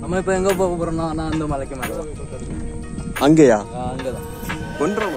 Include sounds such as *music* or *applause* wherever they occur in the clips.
நம்ம இப்ப எங்க போக போறோம்னா நான் அந்த மலைக்கு மேல. அங்கேயா? அங்கதான். கொன்றோம்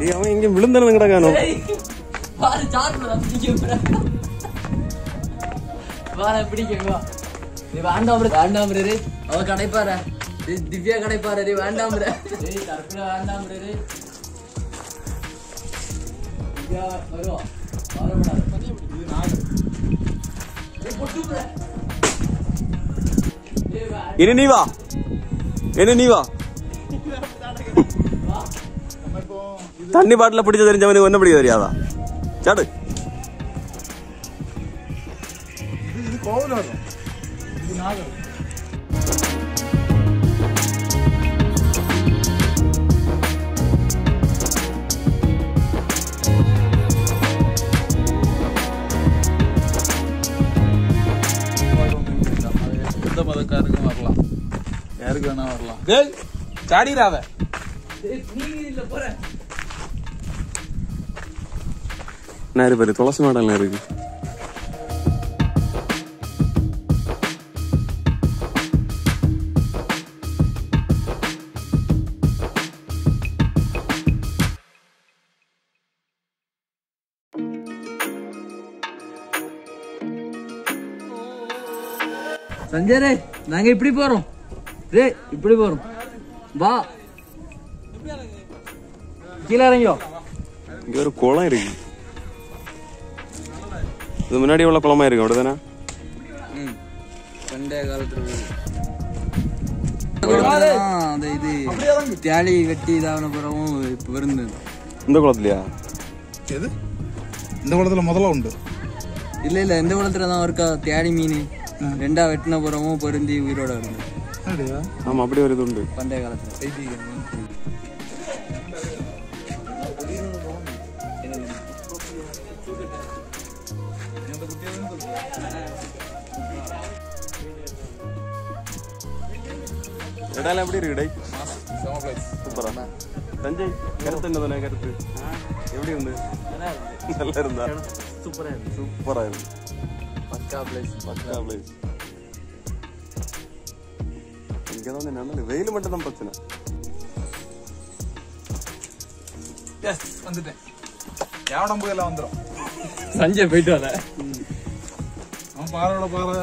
டேய் அவன் எங்க விழுந்தானு கிடக்கானோ? பாரு சார்ல பிடிக்க வார பிடிக்க வா. நீ வேண்டாம் வேண்டாம். அவ கடைப்பாரு. திவ்யா கடைப்பாரு வேண்டாம் கற்பனை வேண்டாம். திவ்யா வருவா. இது. ஏய். ஏய், வே- இனி நீ வா? என்ன நீ வா? தண்ணி பாட்டில பிடிச்ச தெரிஞ்சவனுக்கு ஒன்னும் பிடிக்க தெரியாதா? சாடு. மதக்காருக்கும் வரலாம். யாருக்கு வேணா வரலாம். டேய் சாடிடாத. இல்ல போற. நேரு பேரு துளசி மாடல் இருக்கு சஞ்சய் ரே நாங்க இப்படி போறோம் ரே இப்படி போறோம் வா கீழே இறங்கியோ இங்க ஒரு குளம் இருக்கு இது முன்னாடி உள்ள குளமா இருக்கு அப்படிதானே? பண்டைய காலத்துல அந்த இது. தேளி வெட்டி இதான பிறவும் இப்ப இருந்தது இந்த குளத்துலயா? எது? இந்த குளத்துல முதல்ல உண்டு. இல்ல இல்ல எந்த குளத்துல தான் இருக்கா தேடி மீன். ரெண்டா வெட்டின பிறவும் பொருந்தி உயிரோட ஆமா அப்படி ஒரு இது உண்டு. பண்டைய காலத்துல. இடம் எப்படி இருக்கு டை செம பிளேஸ் சூப்பரா தஞ்சை கருத்து என்னதானே கருத்து? எப்படி இருந்து? நல்லா இருந்தா? சூப்பரா இருக்கு. சூப்பரா இருக்கு. பக்கா பிளேஸ் பக்கா பிளேஸ் இங்கதான் வந்து நல்லது வெயில் மட்டும் தான் பிரச்சனை. எஸ் வந்துட்டேன். யாவடம் போய் எல்லாம் வந்துடும் சஞ்சய் போயிட்டு வர. அவன் பாறையோட பாறை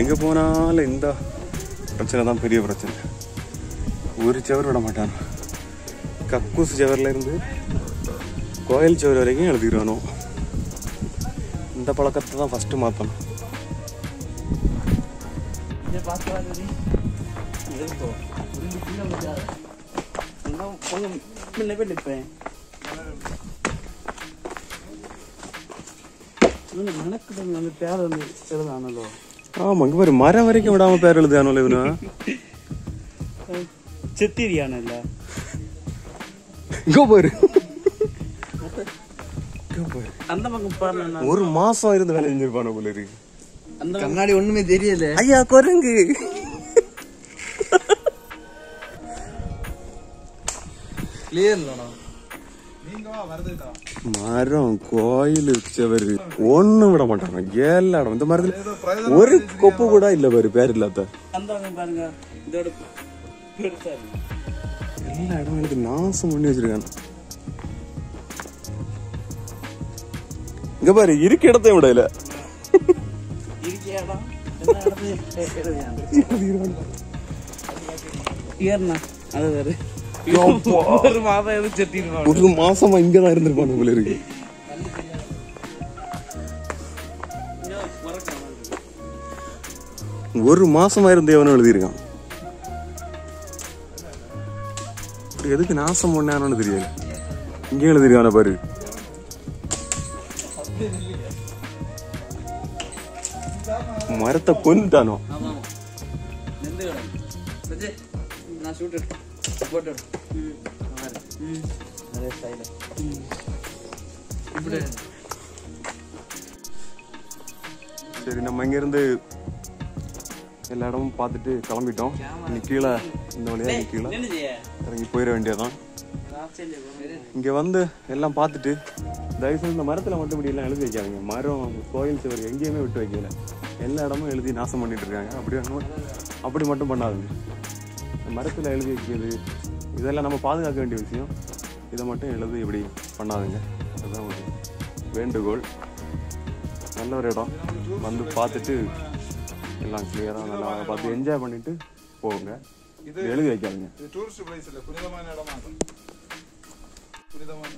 எங்கே போனாலும் இந்த. பிரச்சனை தான் பெரிய பிரச்சனை. ஒரு செவர் விட மாட்டான். கக்கூஸ் செவர்லேருந்து கோயில் செவர் வரைக்கும் எழுதிடுவானோ. இந்த பழக்கத்தை தான் ஃபஸ்ட்டு மாற்றணும் எனக்கு தேவை வந்து தெளிதானலோ ஆமா இங்க பாரு மரம் வரைக்கும் விடாம பேர் எழுதானோ இவனு? செத்திரியானல்ல இங்க பாரு. இங்க பாரு. அந்த பக்கம் பாருங்க ஒரு மாசம் இருந்து வேலை செஞ்சிருப்பானோ போல இருக்கு. கண்ணாடி ஒண்ணுமே தெரியல. ஐயா குரங்கு. கிளியர் இல்லண்ணா நீங்க வா வருதுட்டா மரம் கோயில் செவரு ஒண்ணும் விட மாட்டாங்க. எல்லா இடம் இந்த மரத்துல ஒரு கொப்பு கூட இல்ல பாரு பேர் இல்லாத. இருக்கு. எல்லா இடம் எனக்கு நாசம் பண்ணி வச்சிருக்காங்க. இங்க பாரு இருக்க இடத்தையும் *laughs* விடல இருக்கியா இடம். என்ன இடத்துல ஏறுனா அது வேறு. ஒரு மாதம் எதுவும் ஒரு மாசமா இங்கதான் இருந்திருப்பானு போல இருக்கு. ஒரு மாசமா இருந்து எவனும் எழுதியிருக்கான். எதுக்கு நாசம் பண்ணானு தெரியல இங்கே எழுதிருக்கான பாரு. மரத்தை கொண்டுட்டானோ நான் ஷூட் எடுத்து போட்டு ம் ம் அதே ஸ்டைல இப்படி. சரி நம்ம இங்க இருந்து எல்லா இடமும் பார்த்துட்டு கிளம்பிட்டோம். இனி கீழே இந்த வழியா இனி கீழே இறங்கி போயிட வேண்டியதான் இங்க வந்து எல்லாம் பார்த்துட்டு தயவு செஞ்சு இந்த மரத்துல மட்டும் இப்படி எல்லாம் எழுதி வைக்காதீங்க. மரம் கோயில் சுவர் எங்கேயுமே விட்டு வைக்கல. எல்லா இடமும் எழுதி நாசம் பண்ணிட்டு இருக்காங்க. அப்படி அப்படி மட்டும் பண்ணாதுங்க. மரத்துல எழுதி வைக்கிறது இதெல்லாம் நம்ம பாதுகாக்க வேண்டிய விஷயம். இதை மட்டும் எழுதி இப்படி பண்ணாதுங்க. அதுதான் ஒரு வேண்டுகோள். நல்ல ஒரு இடம். வந்து பார்த்துட்டு எல்லாம் கிளியராக நல்லா பார்த்து என்ஜாய் பண்ணிட்டு போகுங்க இது எழுதி வைக்காதீங்க. இது டூரிஸ்ட் பிளேஸ் இல்ல புனிதமான இடமா. புனிதமான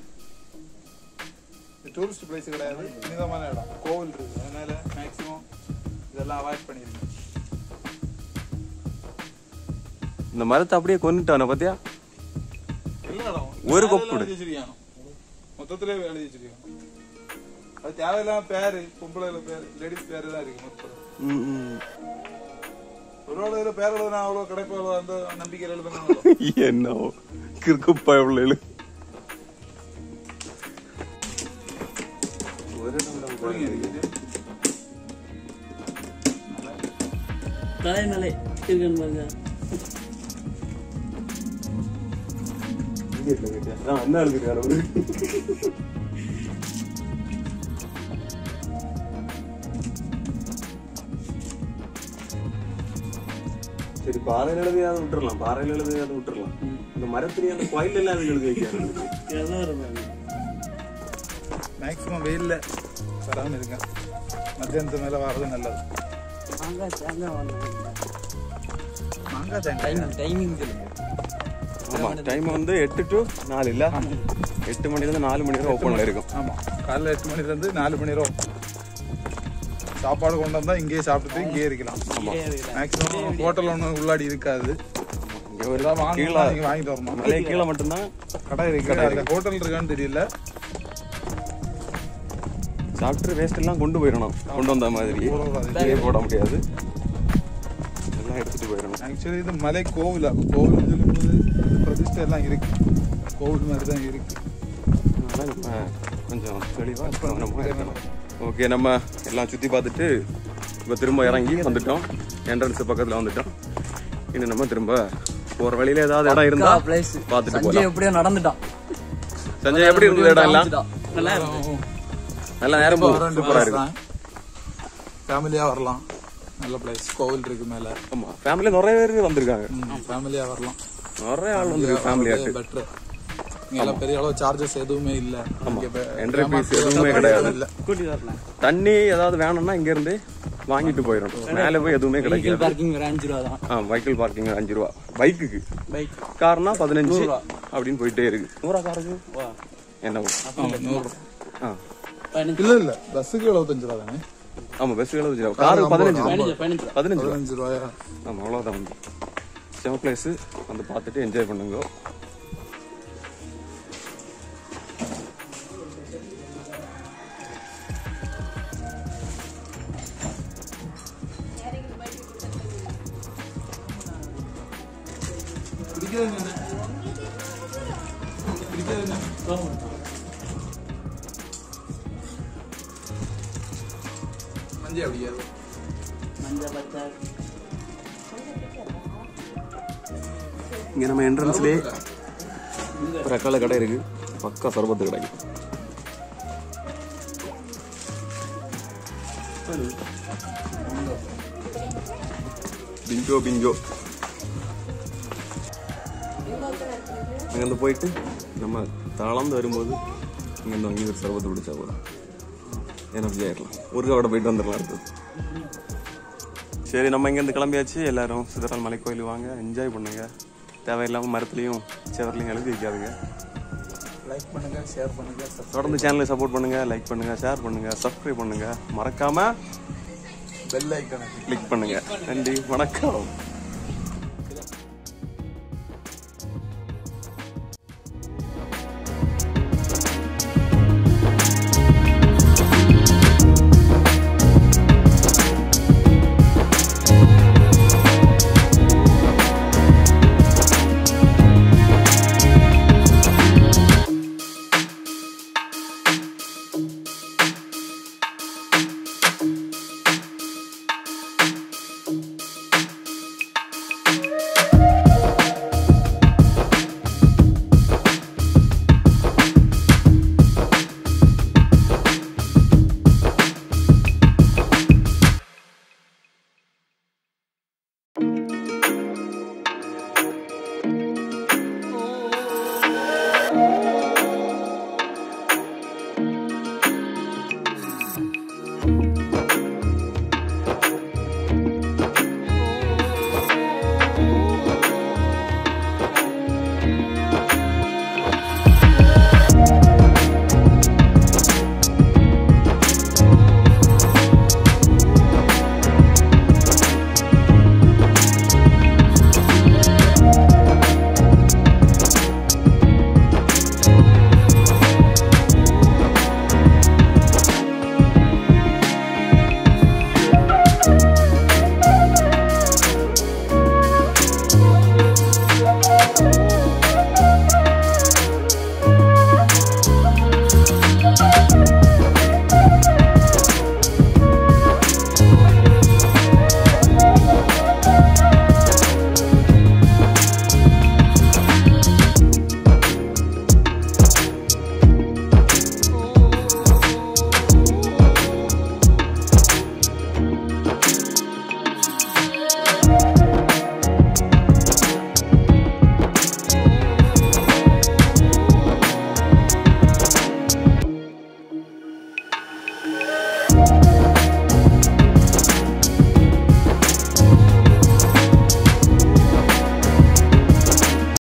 டூரிஸ்ட் பிளேஸ் கிடையாது புனிதமான இடம். கோவில் இருக்கு அதனால மேக்ஸிமம் இதெல்லாம் அவாய்ட் பண்ணிருங்க. இந்த மரத்தை அப்படியே கொண்டுட்டான பாத்தியா? ஒரு கொப்பு வச்சிருக்காங்க மொத்தத்திலே எழுதி வச்சிருக்காங்க அது தேவையில்லாம பேரு பொம்பளை பேரு லேடிஸ் பேரு தான் இருக்கு மொத்தம். ஒருவேளை இதுல பேர் எழுதுனா அவ்வளவு கிடைப்பாளோ அந்த நம்பிக்கையில் எழுதுனா என்னவோ? கிறுக்கு பயவுள்ள தலைநலை இருக்குன்னு பாருங்க என்ன எழுதிருக்காரு அவரு. சரி பாறையில் எழுதி அதை விட்டுறலாம் பாறையில் எழுதி அதை விட்டுறலாம். இந்த மரத்துலயே அந்த கோயில் எல்லாம் அது எழுதி வைக்கிறாங்க மேக்ஸிமம் வெயில்ல வராம இருங்க. மத்தியானத்து மேல வர்றது நல்லது. மாங்காய் தேங்காய் வாங்க மாங்காய் தேங்காய்? டைமிங் டைமிங் சொல்லுங்க. ஆமா டைம் வந்து எட்டு டு நாலு இல்ல? எட்டு மணில இருந்து நாலு மணி வரை ஓப்பன்ல இருக்கும். ஆமா. காலைல எட்டு மணில இருந்து நாலு மணி வரை சாப்பாடு கொண்டு வந்தா இங்கேயே சாப்பிட்டுட்டு இங்கேயே இருக்கலாம். மேக்ஸிமம் ஹோட்டல் ஒன்றும் உள்ளாடி இருக்காது. கீழே வாங்கிட்டு வரணும். மலை கீழே மட்டும்தான் கடை இருக்கு. ஹோட்டல் இருக்கான்னு தெரியல. சாப்பிட்டு வேஸ்ட் எல்லாம் கொண்டு போயிடணும். கொண்டு வந்த மாதிரி. போட முடியாது. எல்லாம் எடுத்துட்டு போயிடணும். ஆக்சுவலி இது மலை கோவில். கோவில் சொல்லும்போது எல்லாம் இருக்கு. கோவில் மாதிரி தான் இருக்கு அதனால நம்ம கொஞ்சம் தெளிவா கவனமா இருக்கணும் ஓகே நம்ம எல்லாம் சுத்தி பார்த்துட்டு இப்போ திரும்ப இறங்கி வந்துட்டோம். என்ட்ரன்ஸ் பக்கத்துல வந்துட்டோம். இனி நம்ம திரும்ப போற வழியில ஏதாவது இடம் இருந்தா பிளேஸ் பார்த்துட்டு போலாம். எப்படியோ நடந்துட்டான். சஞ்சய் எப்படி இருந்தது இடம் எல்லாம் நல்லா இருக்கும் நல்ல நேரம் போகும் சூப்பரா இருக்கு. ஃபேமிலியா வரலாம். நல்ல பிளேஸ் கோவில் இருக்கு மேல. ஆமா ஃபேமிலி நிறைய பேர் வந்திருக்காங்க. ஃபேமிலியா வரலாம். நிறைய ஆள் வந்து ஃபேமிலி ஆட்டு பெட்டர் இங்கெல்லாம் பெரிய அளவு சார்ஜஸ் எதுவுமே இல்ல. என்ட்ரி ஃபீஸ் எதுவுமே கிடையாது. தண்ணி ஏதாவது வேணும்னா இங்க இருந்து வாங்கிட்டு போயிடணும். மேல போய் எதுவுமே கிடைக்காது. பார்க்கிங் ஒரு அஞ்சு ரூபா தான். ஆ வைக்கல் பார்க்கிங் அஞ்சு ரூபா. பைக்குக்கு. பைக் கார்னா பதினஞ்சு அப்படின்னு போயிட்டே இருக்கு. நூறா காருக்கு? என்ன நூறு. ஆ. இல்ல இல்ல. பஸ்ஸுக்கு எழுபத்தஞ்சு ரூபா தானே? ஆமா பஸ் எழுபது ரூபா. காருக்கு பதினஞ்சு தான். பதினஞ்சு பதினஞ்சு ரூபா. பதினஞ்சு ரூபா. பதினஞ்சு ரூபாயா? ஆமா அவ்வளவுதான். வந்து செம பிளேஸ் வந்து பார்த்துட்டு என்ஜாய் பண்ணுங்க. மஞ்சள் அப்படியா மஞ்சள் பச்சை இங்க நம்ம என்ட்ரன்ஸ்லயே ஒரு அக்கால கடை இருக்கு? பக்கா சர்பத்து கிடைக்கும் பிங்கோ பிங்கோ. அங்கேருந்து போயிட்டு நம்ம தளர்ந்து வரும்போது இங்கேருந்து வாங்கி ஒரு சர்பத்து பிடிச்சா போதும். எனர்ஜி ஆயிடலாம். ஒரு கவடை போயிட்டு வந்துடலாம் அடுத்தது சரி நம்ம இங்கேருந்து கிளம்பியாச்சு. எல்லாரும் சிதறல் மலை கோயில் வாங்க. என்ஜாய் பண்ணுங்க. தேவையில்லாமல் மரத்துலையும் செவர்லையும் எழுதி வைக்காதுங்க. லைக் பண்ணுங்க ஷேர் பண்ணுங்க subscribe தொடர்ந்து சேனலை சப்போர்ட் பண்ணுங்க லைக் பண்ணுங்க ஷேர் பண்ணுங்க சப்ஸ்கிரைப் பண்ணுங்க. மறக்காம பெல் ஐக்கனை கிளிக் பண்ணுங்க. நன்றி வணக்கம்.